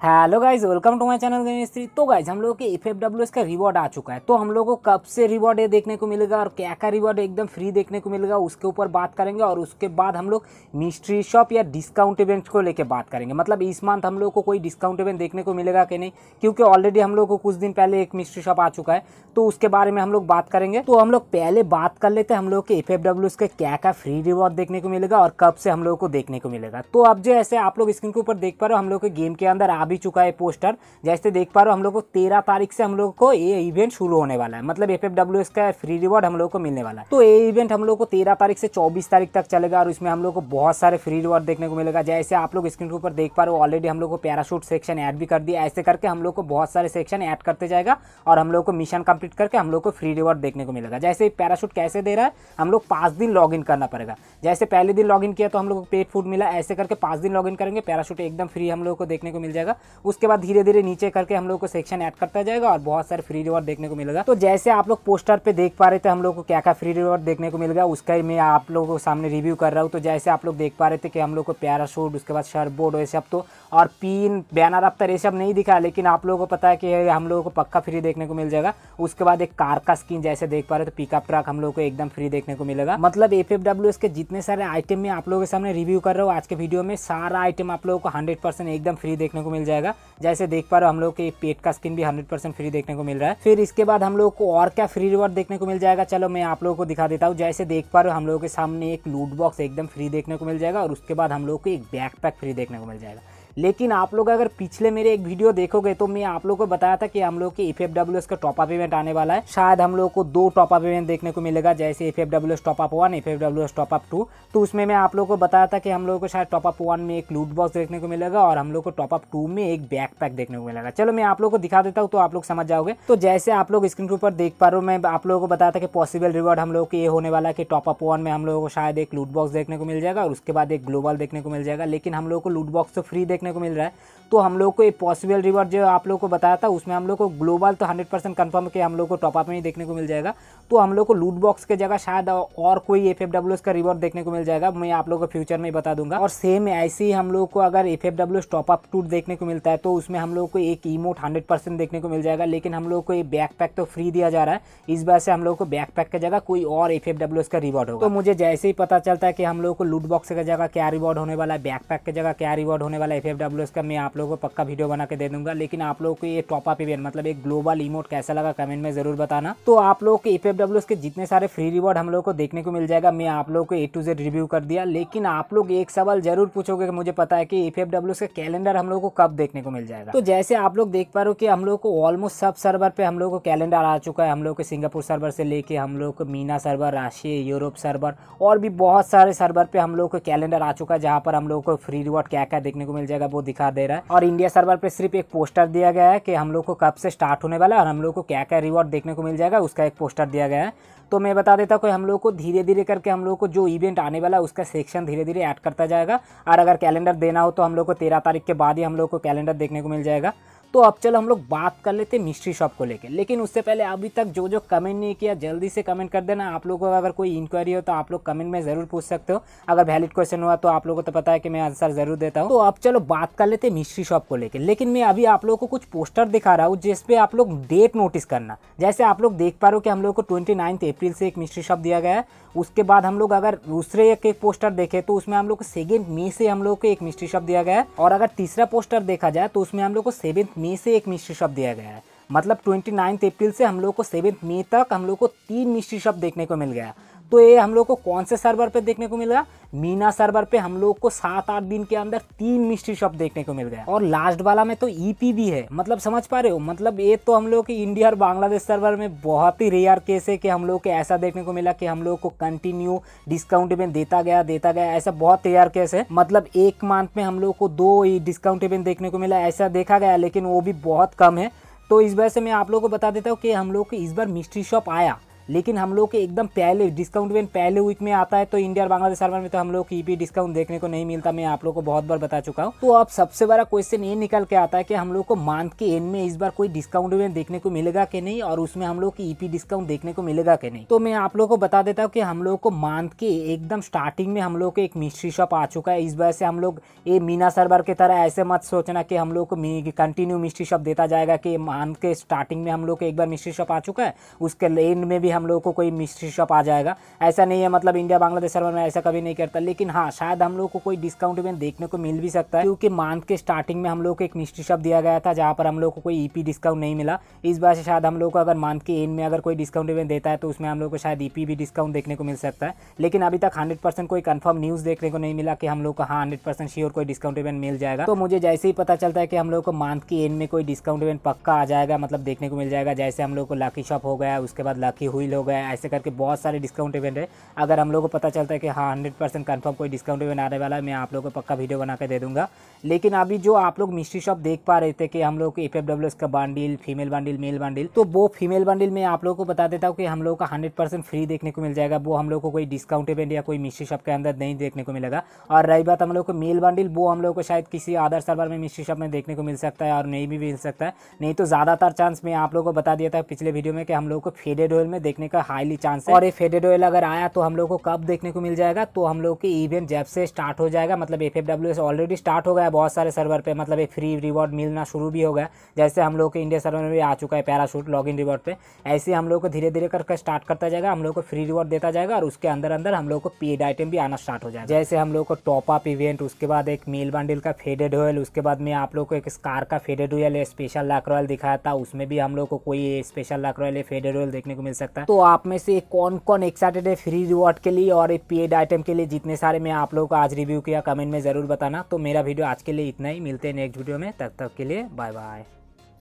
Hello guys welcome to my channel Ganesh तो guys हम लोग के एफ़ एफ़ डब्ल्यू एस का रिवॉर्ड आ चुका है। तो हम लोग को कब से रिवॉर्ड ये देखने को मिलेगा और क्या क्या रिवॉर्ड एकदम फ्री देखने को मिलेगा, उसके ऊपर बात करेंगे और उसके बाद हम लोग मिस्ट्री शॉप या डिस्काउंट इवेंट को लेकर बात करेंगे। मतलब इस मंथ हम लोग को कोई डिस्काउंट इवेंट देखने को मिलेगा कि नहीं? क्योंकि ऑलरेडी हम लोग को कुछ दिन पहले एक मिस्ट्री शॉप आ चुका है। तो उसके बारे में हम लोग बात करेंगे। तो हम लोग पहले बात कर लेते हैं हम लोग के एफ़ एफ़ डब्ल्यू एस के क्या क्या फ्री रिवॉर्ड देखने को मिलेगा और कब से हम लोग को देखने को मिलेगा। तो अब जो ऐसे आप लोग स्क्रीन के ऊपर देख पा रहे हो, हम लोग के गेम के अंदर आ भी चुका है पोस्टर जैसे देख पा रहे हो हम लोग को तेरह तारीख से हम लोग को ये इवेंट शुरू होने वाला है मतलब एफएफडब्ल्यूएस का फ्री रिवॉर्ड हम लोग को मिलने वाला है तो ये इवेंट हम लोग को तेरह तारीख से चौबीस तारीख तक चलेगा और इसमें हम लोग को बहुत सारे फ्री रिवॉर्ड देखने को मिलेगा जैसे आप लोग स्क्रीन के ऊपर देख पा रहे हो ऑलरेडी हम लोग को पैराशूट सेक्शन ऐड भी कर दिया ऐसे करके हम लोग को बहुत सारे सेक्शन ऐड करते जाएगा और हम लोग को मिशन कंप्लीट करके हम लोग को फ्री रिवॉर्ड देखने को मिलेगा जैसे पैराशूट कैसे दे रहा है हम लोग पाँच दिन लॉग करना पड़ेगा जैसे पहले दिन लॉग किया तो हम लोग को पेट फ़ूड मिला ऐसे करके पाँच दिन लॉग करेंगे पैराशूट एकदम फ्री हम लोग को देखने को मिल जाएगा उसके बाद धीरे धीरे नीचे करके हम लोग को सेक्शन ऐड करता जाएगा और बहुत सारे फ्री रिवॉर्ड देखने को मिलेगा। तो जैसे आप लोग पोस्टर पे देख पा रहे थे हम लोग को क्या क्या फ्री रिवॉर्ड देखने को मिलेगा उसका मैं आप लोगों को सामने रिव्यू कर रहा हूँ। तो जैसे आप लोग देख पा रहे थे कि हम लोग को प्यारा शूट उसके बाद शर्ट ये सब तो और पिन बैनर अफ्तर ये सब नहीं दिखा, लेकिन आप लोगों को पता है कि हम लोगों को पक्का फ्री देखने को मिल जाएगा। उसके बाद एक कार का स्किन जैसे देख पा रहे तो पिकअप ट्रक हम लोग को एकदम फ्री देखने को मिलेगा। मतलब एफएफडब्ल्यूएस के जितने सारे आइटम में आप लोगों के सामने रिव्यू कर रहा हूँ, आज के वीडियो में सारा आइटम आप लोगों को हंड्रेड एकदम फ्री देखने को मिल जाएगा। जैसे देख पा रहे हो, हम लोग के पेट का स्किन भी हंड्रेड परसेंट फ्री देखने को मिल रहा है। फिर इसके बाद हम लोग को और क्या फ्री रिवॉर्ड देखने को मिल जाएगा? चलो मैं आप लोगों को दिखा देता हूँ। जैसे देख पा रहे हो, हम लोगों के सामने एक लूट बॉक्स एकदम फ्री देखने को मिल जाएगा और उसके बाद हम लोग को एक बैक पैक फ्री देखने को मिल जाएगा। लेकिन आप लोग अगर पिछले मेरे एक वीडियो देखोगे तो मैं आप लोग को बताया था कि हम लोग के एफ़ का टॉप अप इवेंट आने वाला है शायद हम लोग को दो टॉप अप इवेंट देखने को मिलेगा जैसे F F W top up one F F W top up two तो उसमें मैं आप लोग को बताया था कि हम लोग को शायद टॉप अप वन में एक लूट बॉक्स देखने को मिलेगा और हम लोग को टॉप अप टू में एक बैक पैक देखने को मिलेगा चलो मैं आप लोग को दिखा देता हूँ तो आप लोग समझ जाओगे तो जैसे आप लोग स्क्रीन के ऊपर देख पा रहे हो मैं आप लोगों को बताया था कि पॉसिबल रिवॉर्ड हम लोग को ये होने वाला है कि टॉप अप वन में हम लोगों को शायद एक लूट बॉक्स देखने को मिल जाएगा और उसके बाद एक ग्लोबल देखने को मिल जाएगा लेकिन हम लोग को लूट बॉक्स तो फ्री देखने को मिल रहा है तो हम लोग को एक पॉसिबल रिवॉर्ड जो आप लोग को बताया था उसमें हम लोग को ग्लोबल तो हंड्रेड परसेंट कन्फर्म कि हम लोग को टॉपअप में ही देखने को मिल जाएगा तो हम लोग को लूट बॉक्स के जगह शायद और कोई एफ़ एफ़ का रिवॉर्ड देखने को मिल जाएगा मैं आप लोग को फ्यूचर में बता दूँगा और सेम ऐसे ही हम लोग को अगर एफ़ एफ़ डब्ल्यू टॉपअप टूट देखने को मिलता है तो उसमें हम लोग को एक ईमोट हंड्रेड परसेंट देखने को मिल जाएगा लेकिन हम लोग को ये बैक पैक तो फ्री दिया जा रहा है इस बार से हम लोग को बैक पैक की जगह कोई और एफ़ एफ़ डब्ल्यू का रिवॉर्ड होगा तो मुझे जैसे ही पता चलता है कि हम लोग को लूट बॉक्स की जगह क्या रिवॉर्ड होने वाला है बैक पैक की जगह क्या रिवॉर्ड होने वाला है एफ़ एफ़ डब्ल्यू का मैं आप लोगों को पक्का वीडियो बना के दे दूँगा लेकिन आप लोग को ये टॉप अप इवेंट मतलब एक ग्लोबल इमोट कैसा लगा कमेंट में ज़रूर बताना तो आप लोग के एफ़ के जितने सारे फ्री रिवॉर्ड हम लोग को देखने को मिल जाएगा मैं आप लोग को ए टू जेड रिव्यू कर दिया लेकिन आप लोग एक सवाल ज़रूर पूछोगे मुझे पता है कि एफ़ का कैलेंडर हम लोग को कब देखने को मिल जाएगा तो जैसे आप लोग देख पा रहे हो कि हम लोग को ऑलमोस्ट सब सर्वर पे हम लोग को कैलेंडर आ चुका है हम लोग के सिंगापुर सर्वर से लेके हम लोग को MENA server Russia Europe server और भी बहुत सारे सर्वर पे हम लोग को कैलेंडर आ चुका है जहाँ पर हम लोग को फ्री रिवॉर्ड क्या क्या देखने को मिल जाएगा वो दिखा दे रहा है। और इंडिया सर्वर पे सिर्फ़ एक पोस्टर दिया गया है कि हम लोग को कब से स्टार्ट होने वाला है और हम लोग को क्या क्या रिवॉर्ड देखने को मिल जाएगा, उसका एक पोस्टर दिया गया है। तो मैं बता देता हूँ कि हम लोग को धीरे धीरे करके हम लोग को जो इवेंट आने वाला है, उसका सेक्शन धीरे धीरे ऐड करता जाएगा। और अगर कैलेंडर देना हो तो हम लोग को तेरह तारीख के बाद ही हम लोग को कैलेंडर देखने को मिल जाएगा। तो अब चलो हम लोग बात कर लेते हैं मिस्ट्री शॉप को लेकर लेकिन उससे पहले अभी तक जो जो कमेंट नहीं किया जल्दी से कमेंट कर देना। आप लोगों को अगर कोई इंक्वायरी हो तो आप लोग कमेंट में ज़रूर पूछ सकते हो। अगर वैलिड क्वेश्चन हुआ तो आप लोगों को तो पता है कि मैं आंसर ज़रूर देता हूँ। तो अब चलो बात कर लेते मिस्ट्री शॉप को लेकर लेकिन मैं अभी आप लोगों को कुछ पोस्टर दिखा रहा हूँ जिसपे आप लोग डेट नोटिस करना। जैसे आप लोग देख पा रहे हो कि हम लोग को ट्वेंटी अप्रैल से एक मिस्ट्री शॉप दिया गया है। उसके बाद हम लोग अगर दूसरे एक, एक पोस्टर देखे तो उसमें हम लोग को सेकेंड मे से हम लोग को एक मिस्ट्री शॉप दिया गया है। और अगर तीसरा पोस्टर देखा जाए तो उसमें हम लोग को सेवेंथ मे से एक मिस्ट्री शॉप दिया गया है। मतलब ट्वेंटी नाइन्थ अप्रैल से हम लोग को सेवेंथ मे तक हम लोग को तीन मिस्ट्री शॉप देखने को मिल गया। तो ये हम लोग को कौन से सर्वर पे देखने को मिल रहा मीना सर्वर पे हम लोग को सात आठ दिन के अंदर तीन मिस्ट्री शॉप देखने को मिल गया। और लास्ट वाला में तो ईपी e भी है। मतलब समझ पा रहे हो? मतलब ये तो हम लोग की इंडिया और बांग्लादेश सर्वर में बहुत ही रेयर केस है कि हम लोग को ऐसा देखने को मिला कि हम लोग को कंटिन्यू डिस्काउंट इवेंट देता गया देता गया। ऐसा बहुत रेयर केस है। मतलब एक मंथ में हम लोग को दो डिस्काउंट इवेंट देखने को मिला। ऐसा देखा गया, लेकिन वो भी बहुत कम है। तो इस वजह से मैं आप लोग को बता देता हूँ कि हम लोग को इस बार मिस्ट्री शॉप आया। लेकिन हम लोग के एकदम पहले डिस्काउंट इवेंट पहले वीक में आता है तो इंडिया और बांग्लादेश सर्वर में तो हम लोग को ईपी डिस्काउंट देखने को नहीं मिलता। मैं आप लोग को बहुत बार बता चुका हूँ। तो अब सबसे बड़ा क्वेश्चन ये निकल के आता है कि हम लोग को मंथ के एंड में इस बार कोई डिस्काउंट इवेंट देखने को मिलेगा कि नहीं, और उसमें हम लोग की ईपी डिस्काउंट देखने को मिलेगा कि नहीं। तो मैं आप लोग को बता देता हूँ कि हम लोग को मंथ के एकदम स्टार्टिंग में हम लोग को एक मिस्ट्री शॉप आ चुका है। इस वजह से हम लोग ये मीना सर्वर की तरह ऐसे मत सोचना कि हम लोग को कंटिन्यू मिस्ट्री शॉप देता जाएगा कि मंथ के स्टार्टिंग में हम लोग को एक बार मिस्ट्री शॉप आ चुका है। उसके एंड में भी हम लोग को कोई मिस्ट्री शॉप आ जाएगा। ऐसा नहीं है मतलब इंडिया बांग्लादेश सर्वर में ऐसा कभी नहीं करता, लेकिन हाँ शायद हम लोग को कोई डिस्काउंट इवेंट देखने को मिल भी सकता है, क्योंकि मंथ के स्टार्टिंग में हम लोग को एक मिस्ट्री शॉप दिया गया था, जहाँ पर हम लोग को कोई ईपी डिस्काउंट नहीं मिला। इस बार से शायद हम लोग को अगर मंथ के एंड में अगर कोई डिस्काउंट इवेंट देता है तो उसमें हम लोग को शायद ईपी भी डिस्काउंट देखने को मिल सकता है। लेकिन अभी तक हंड्रेड कोई कन्फर्म न्यूज़ देखने को नहीं मिला कि हम लोग को हाँ हंड्रेड श्योर कोई डिस्काउंट इवेंट मिल जाएगा। तो मुझे जैसे ही पता चलता है कि हम लोग को मंथ के एंड में कोई डिस्काउंट इवेंट पक्का आ जाएगा मतलब देखने को मिल जाएगा, जैसे हम लोग को लकी शॉप हो गया, उसके बाद लकी हुईल हो गया ऐसे करके बहुत सारे डिस्काउंट इवेंट है अगर हम लोग को पता चलता है कि हाँ हंड्रेड परसेंट कन्फर्म कोई डिस्काउंट इवेंट आने वाला है मैं आप लोग को पक्का वीडियो बना के दे दूँगा लेकिन अभी जो आप लोग मिस्ट्री शॉप देख पा रहे थे कि हम लोग एफ़ एफ़ का bundle female bundle male bundle तो वो फीमेल बंडल में आप लोग को बता देता हूँ कि हम लोग का हंड्रेड फ्री देखने को मिल जाएगा वो हम लोग को कोई डिस्काउंट इवेंट या कोई मिस्ट्री शॉप के अंदर नहीं देखने को मिलेगा और रही बात हम लोग को मेल बंडल वो हम लोग को शायद किसी आदर सर्वर में मिस्ट्री शॉप में देखने को मिल सकता है और नहीं भी मिल सकता है नहीं तो ज़्यादातर चांस मैं आप लोग को बता दिया था पिछले वीडियो में कि हम लोग को फेडेड ऑयल में देखने का हाईली चांस है। और ये फेडेड ऑयल अगर आया तो हम लोग को कब देखने को मिल जाएगा? तो हम लोग के इवेंट जब से स्टार्ट हो जाएगा मतलब एफ़ ऑलरेडी स्टार्ट हो गया बहुत सारे सर्वर पे मतलब एक फ्री रिवॉर्ड मिलना शुरू भी हो गया जैसे हम लोग के इंडिया सर्वर में भी आ चुका है पैराशूट लॉग इन रिवॉर्ड पे। ऐसे हम लोग को धीरे धीरे करके स्टार्ट करता जाएगा, हम लोग को फ्री रिवॉर्ड देता जाएगा और उसके अंदर अंदर हम लोग को पेड आइटम भी आना स्टार्ट हो जाएगा। जैसे हम लोग को टॉप अप इवेंट उसके बाद एक मेल बंडल का फेडेड ऑयल उसके बाद में आप लोग को एक स्कार का फेडेड ऑयल स्पेशल लाक रॉयल दिखाया था, उसमें भी हम लोग को कोई स्पेशल लाक रॉयल फेडेड ऑयल देखने को मिल सकता है तो आप में से कौन कौन एक्साइटेड है फ्री रिवॉर्ड के लिए और एक पेड आइटम के लिए जितने सारे मैं आप लोगों को आज रिव्यू किया कमेंट में ज़रूर बताना। तो मेरा वीडियो आज के लिए इतना ही। मिलते हैं नेक्स्ट वीडियो में। तब तक के लिए बाय बाय